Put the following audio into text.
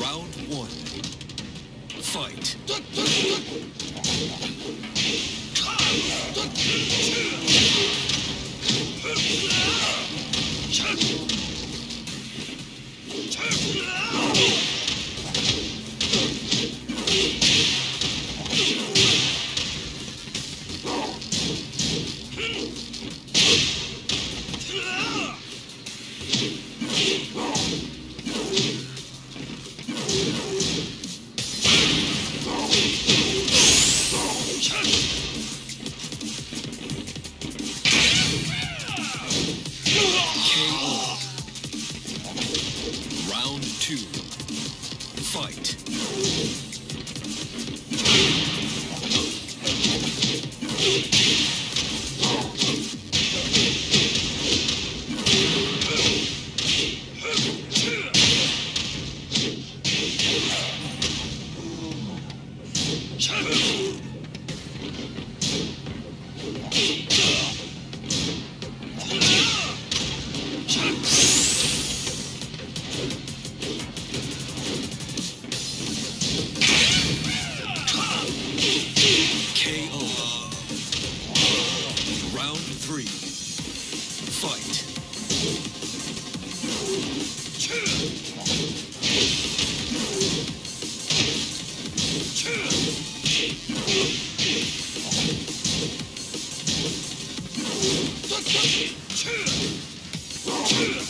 Round one. Fight. Round two. Fight. Three. Fight. Great.